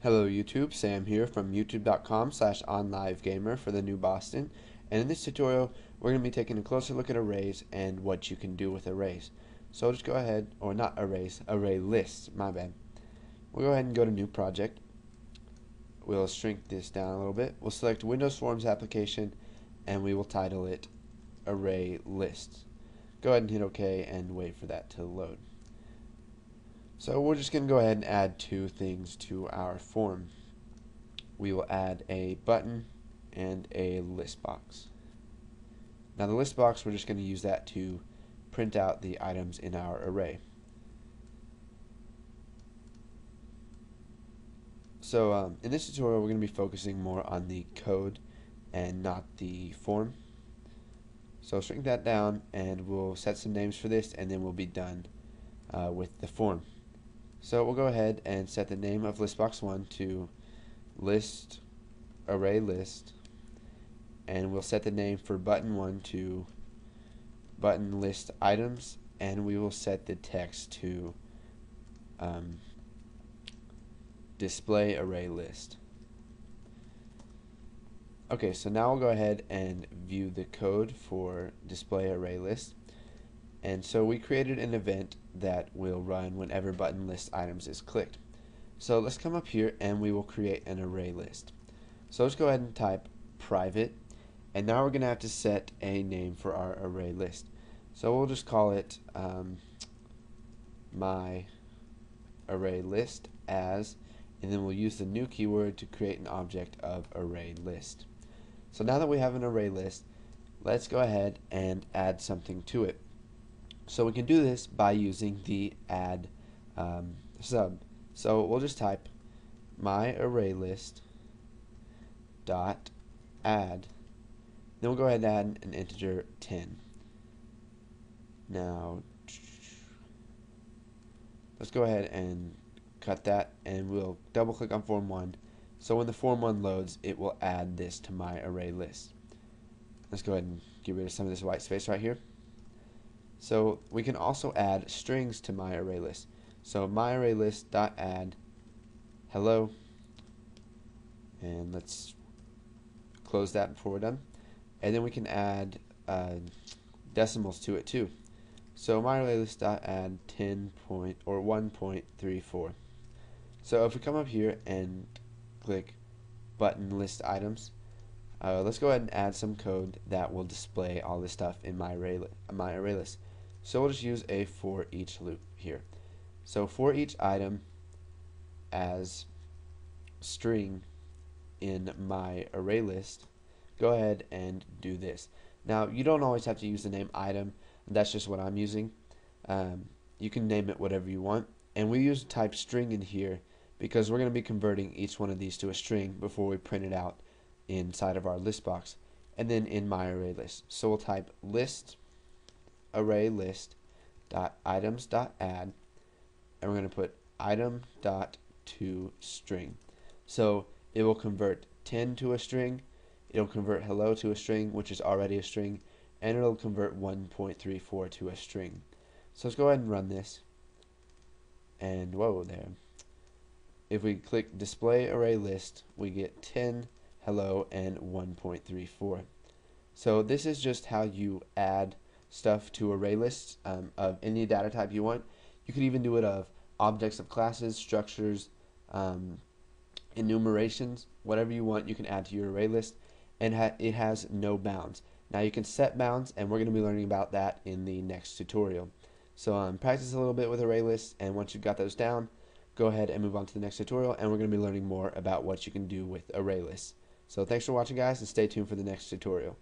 Hello YouTube, Sam here from youtube.com slash onlivegamer for the new Boston and in this tutorial we're going to be taking a closer look at arrays and what you can do with arrays. So just go ahead, or not arrays, array lists, my bad. We'll go ahead and go to new project. We'll shrink this down a little bit. We'll select Windows Forms application and we will title it array lists. Go ahead and hit OK and wait for that to load. So we're just going to go ahead and add two things to our form. We will add a button and a list box. Now the list box, we're just going to use that to print out the items in our array. So um, in this tutorial, we're going to be focusing more on the code and not the form. So shrink that down and we'll set some names for this and then we'll be done uh, with the form. So we'll go ahead and set the name of listbox1 to list array list and we'll set the name for button 1 to button list items and we will set the text to um, display array list. Okay, so now we'll go ahead and view the code for display array list. And so we created an event that will run whenever button list items is clicked. So let's come up here and we will create an array list. So let's go ahead and type private and now we're going to have to set a name for our array list. So we'll just call it um, my array list as and then we'll use the new keyword to create an object of array list. So now that we have an array list let's go ahead and add something to it. So we can do this by using the add um, sub. So we'll just type my array list dot add. Then we'll go ahead and add an integer 10. Now let's go ahead and cut that and we'll double click on form 1 so when the form 1 loads it will add this to my array list. Let's go ahead and get rid of some of this white space right here. So we can also add strings to my array list. So my array list dot add hello and let's close that before we're done and then we can add uh, decimals to it too. So my array list dot add 10 point or 1.34. So if we come up here and click button list items, uh, let's go ahead and add some code that will display all this stuff in my array, my array list. So we'll just use a for each loop here. So for each item as string in my array list, go ahead and do this. Now you don't always have to use the name item, that's just what I'm using. Um, you can name it whatever you want. And we use type string in here because we're going to be converting each one of these to a string before we print it out inside of our list box and then in my array list. So we'll type list array list dot items dot add and we're going to put item dot to string. So it will convert 10 to a string, it'll convert hello to a string, which is already a string, and it'll convert 1.34 to a string. So let's go ahead and run this. And whoa there. If we click display array list, we get 10, hello, and 1.34. So this is just how you add stuff to array lists um, of any data type you want. You could even do it of objects of classes, structures, um, enumerations, whatever you want you can add to your array list and ha it has no bounds. Now you can set bounds and we're going to be learning about that in the next tutorial. So um, practice a little bit with array lists and once you've got those down go ahead and move on to the next tutorial and we're going to be learning more about what you can do with array lists. So thanks for watching guys and stay tuned for the next tutorial.